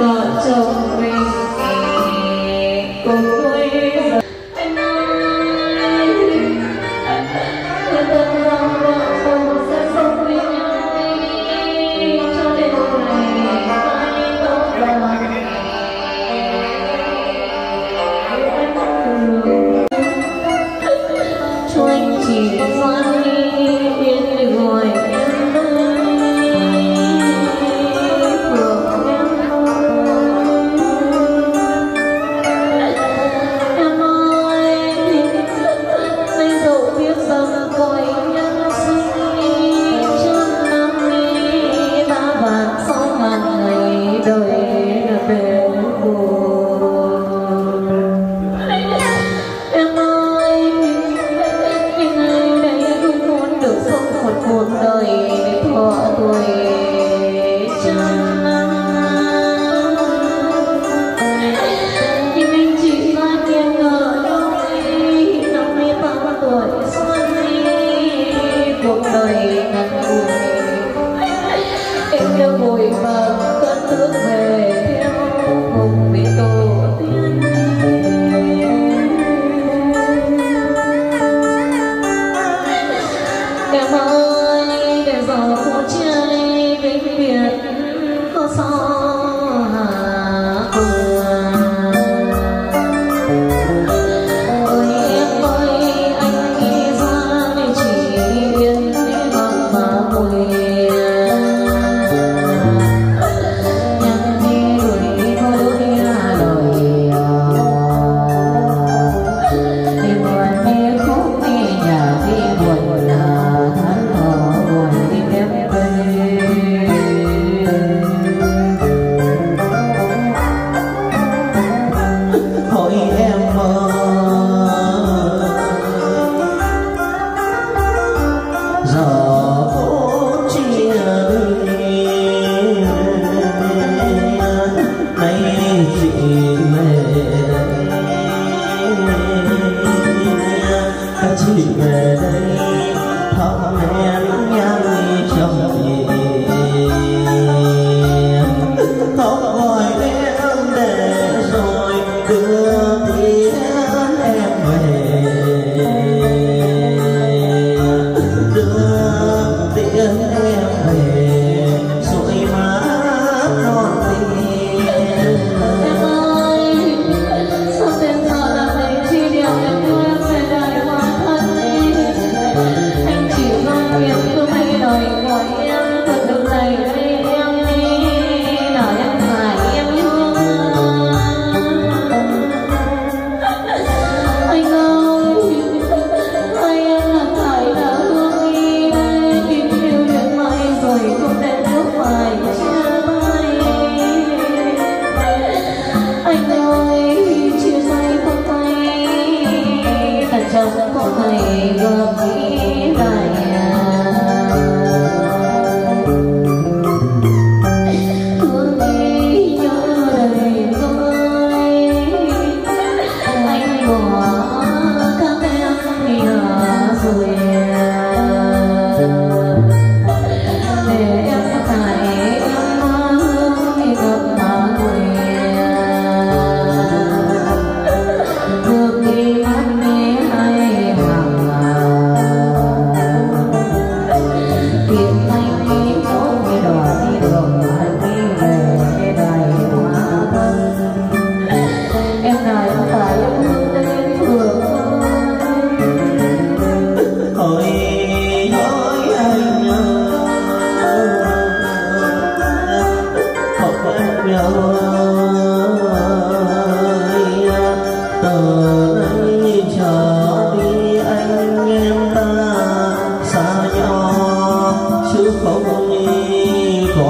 vợ chồng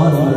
one.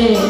嗯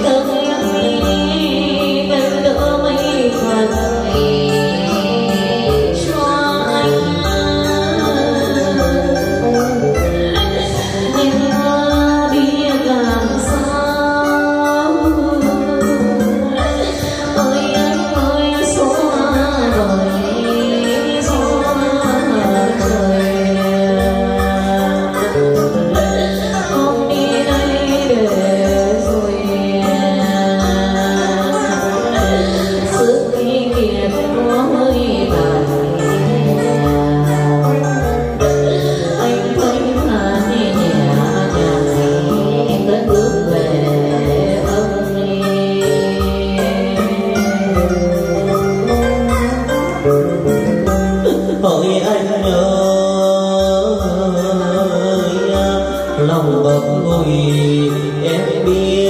rồi em biết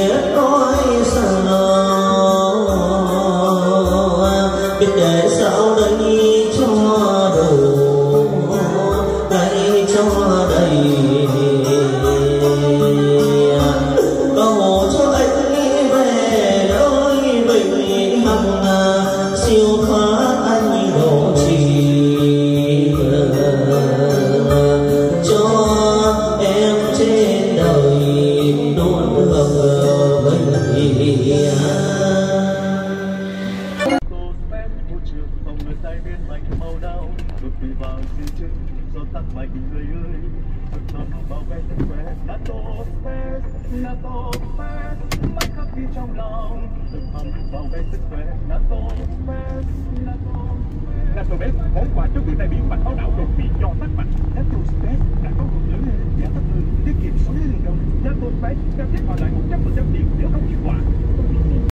trong lòng thực phẩm bảo vệ sức khỏe nato nato Gasomet món quà cho người tai biến mạch máu não đột quỵ do tắc mạch Gasomet đã có một lưỡi lên giá thấp hơn, tiết kiệm 60 000 đồng. Gasomet cam kết hoàn lại 100% tiền nếu không hiệu quả